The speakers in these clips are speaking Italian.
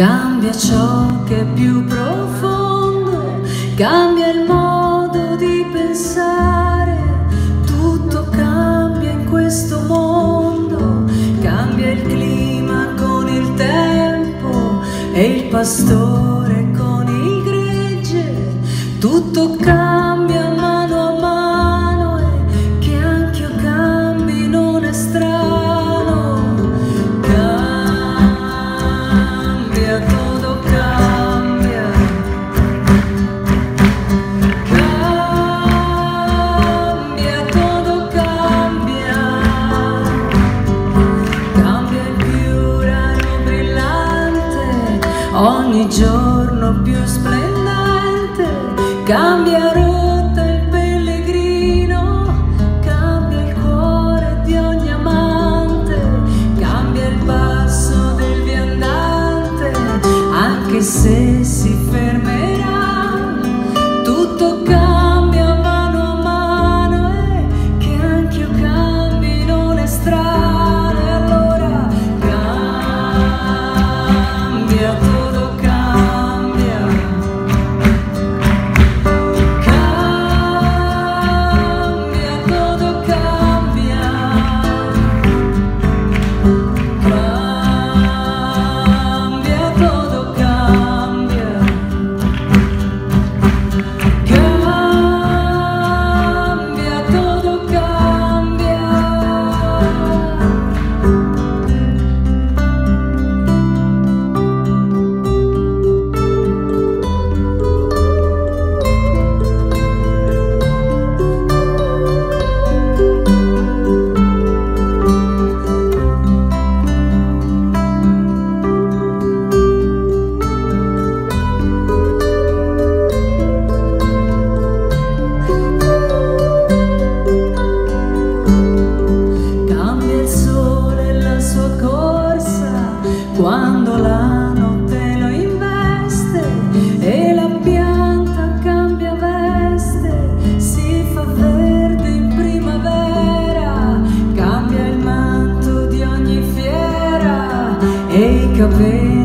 cambia ciò che è più profondo, cambia il modo di pensare, tutto cambia in questo mondo, cambia il clima con il tempo e il pastore con il gregge, tutto cambia cambia rotta il pellegrino, cambia il cuore di ogni amante, cambia il passo del viandante, anche se si fermerà, tutto cambia quando la notte lo investe e la pianta cambia veste, si fa verde in primavera, cambia il manto di ogni fiera e i capelli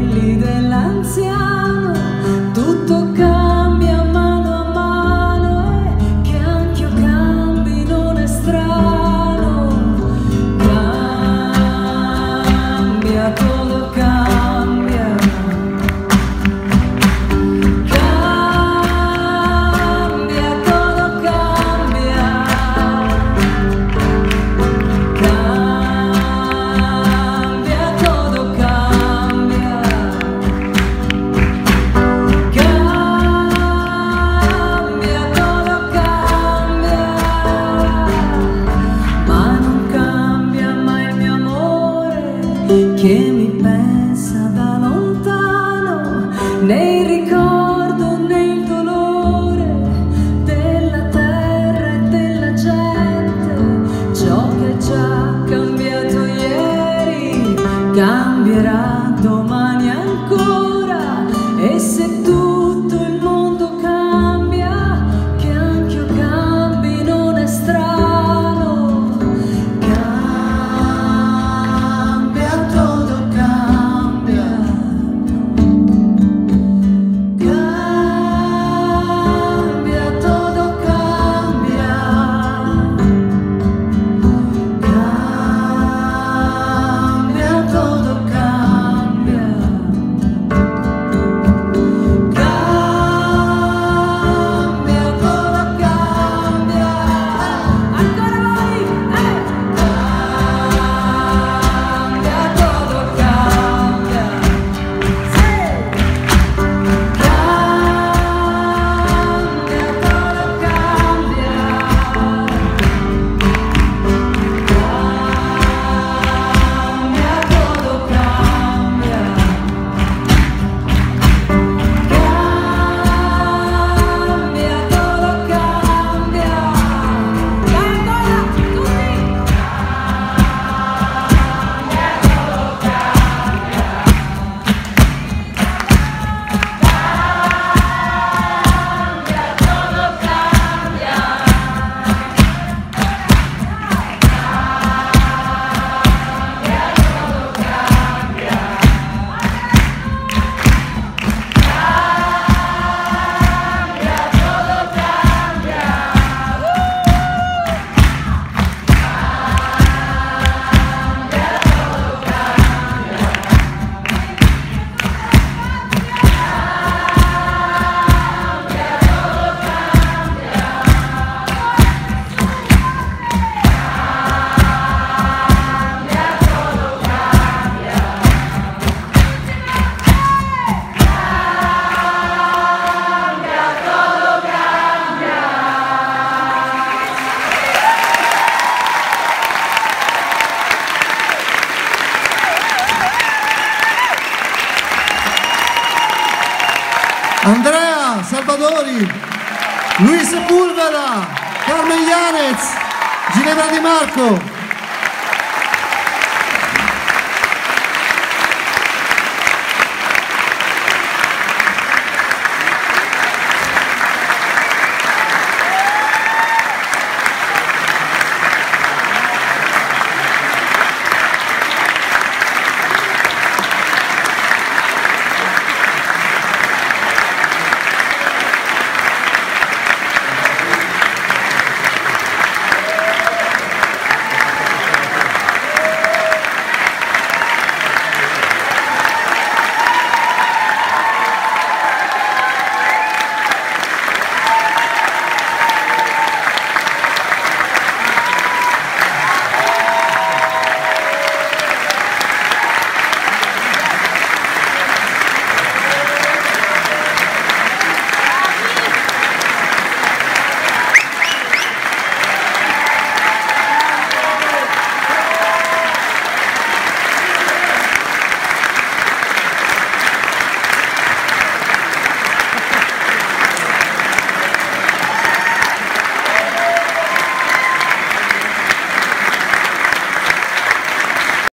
Andrea Salvadori, Luis Pulvera, Carmen Yanez, Ginevra Di Marco,